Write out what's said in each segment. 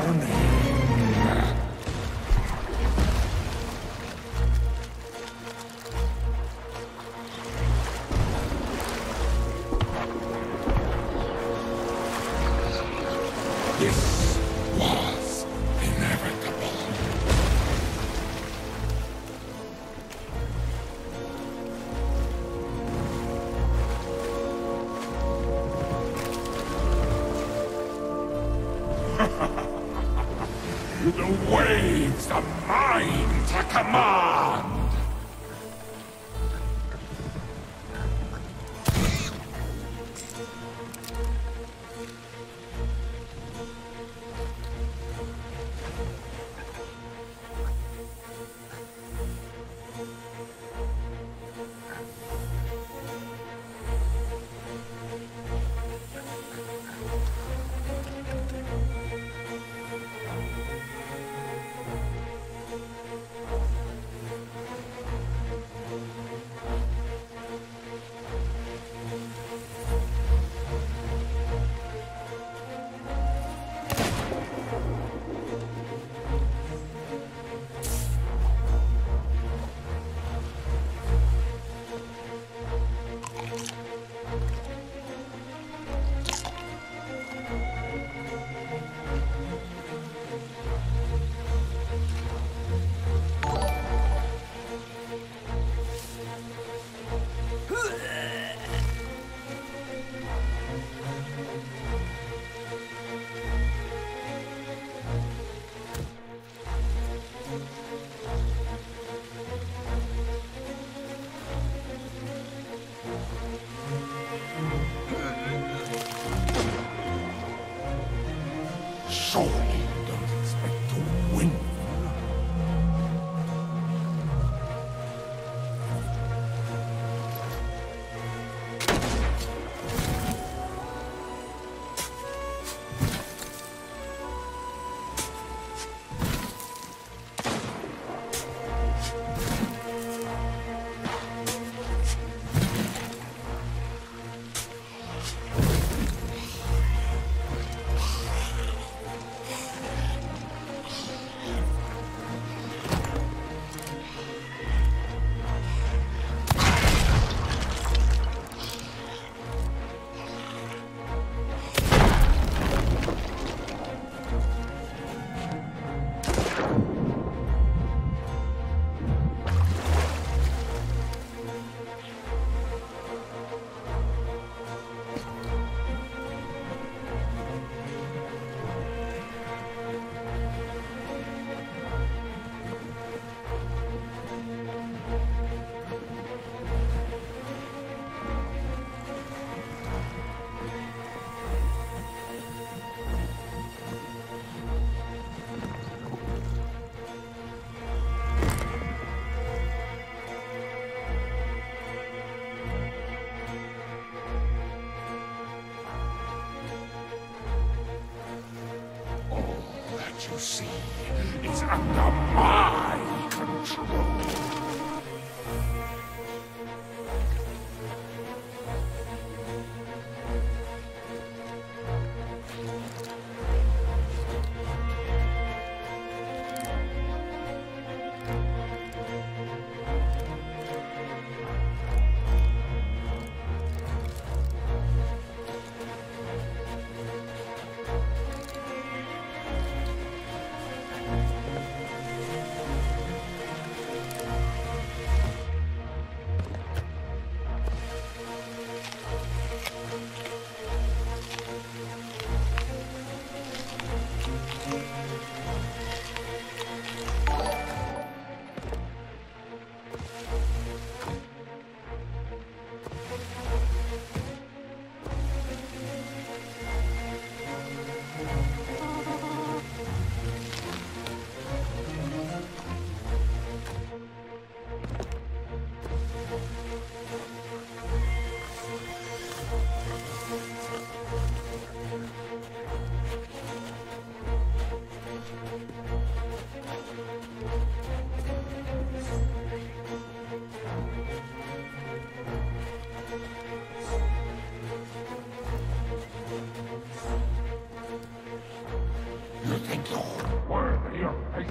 is Surely you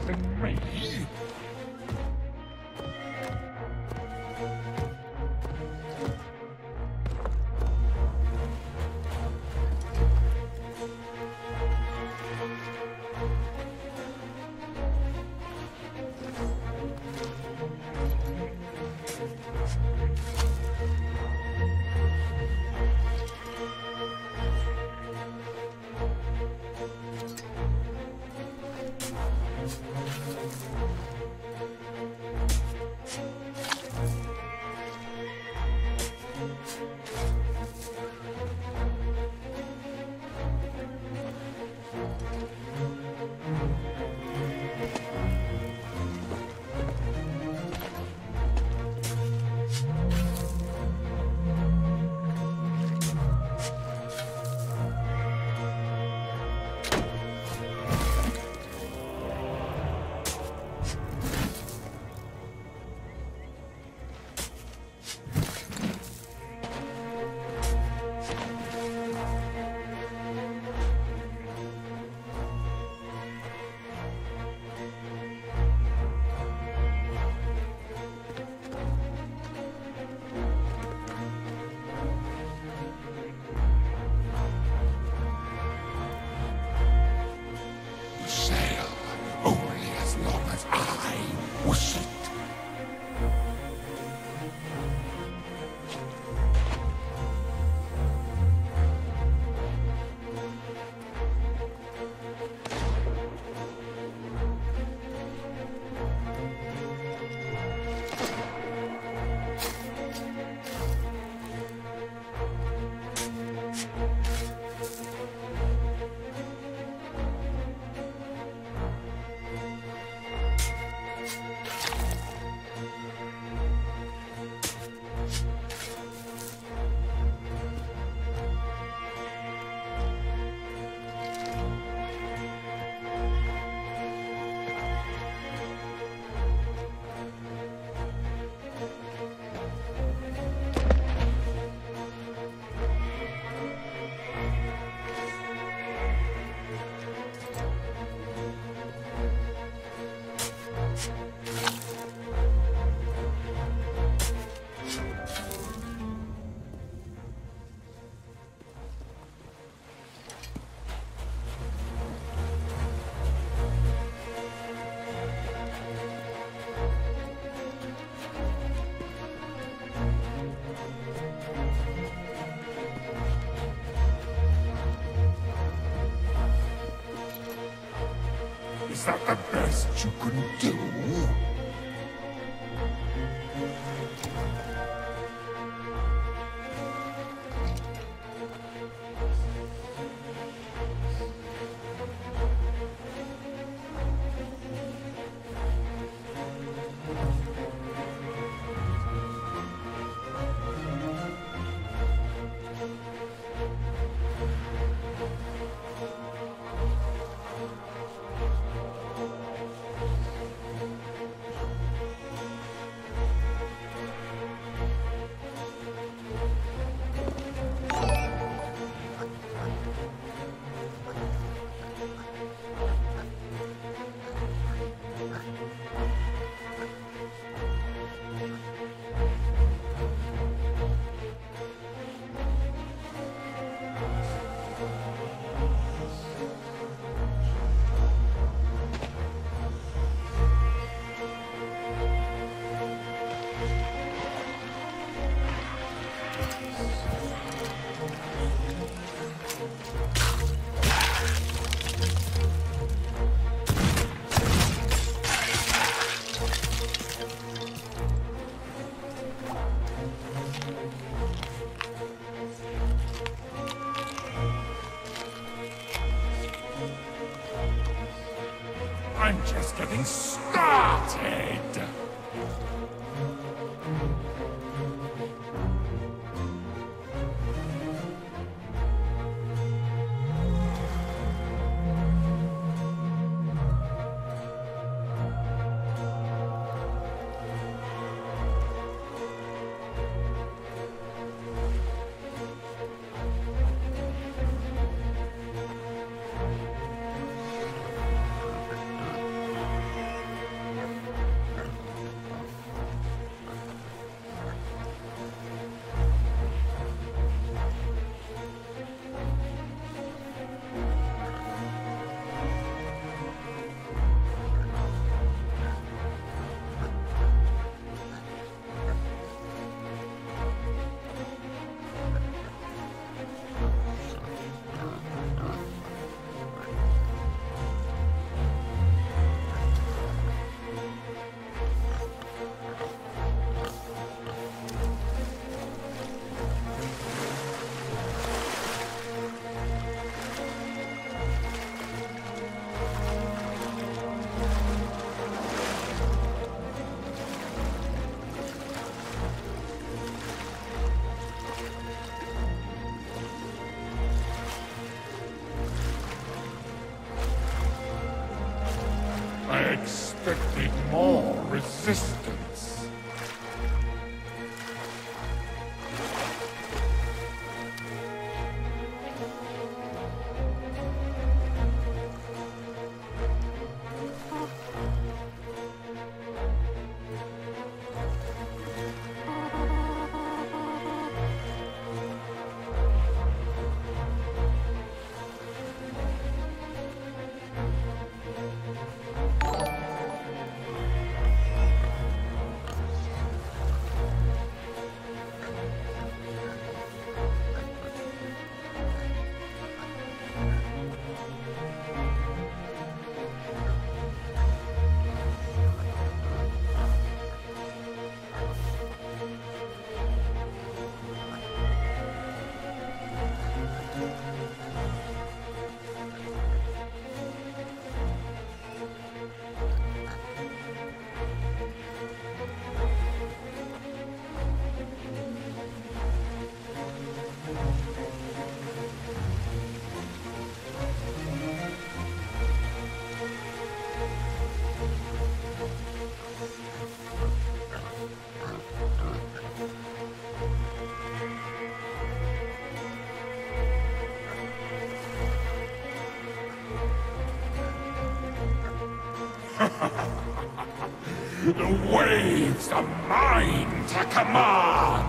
of Is that the best you can do? Expected more resistance. The waves are mine to command!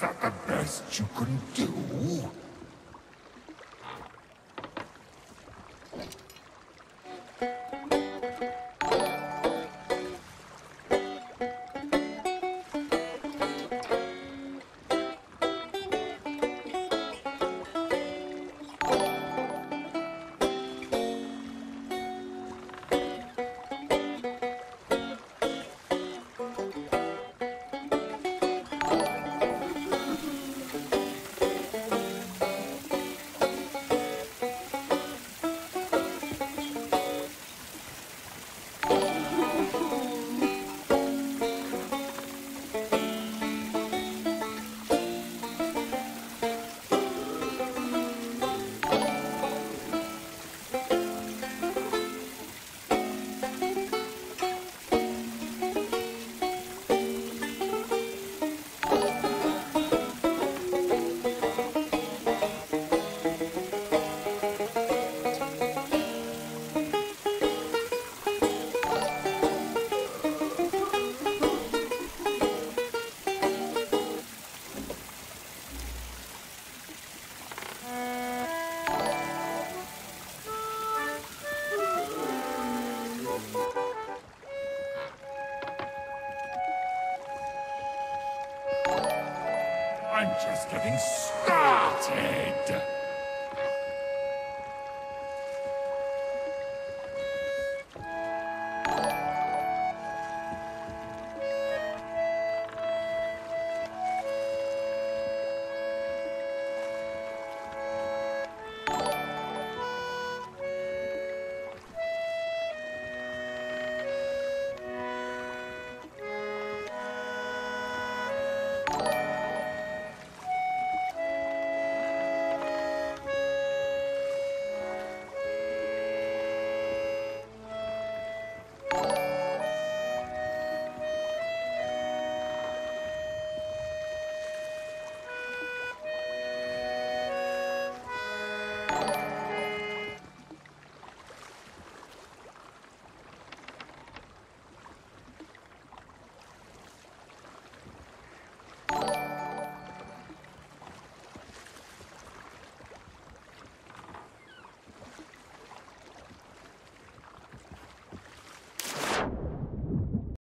That the best you can do?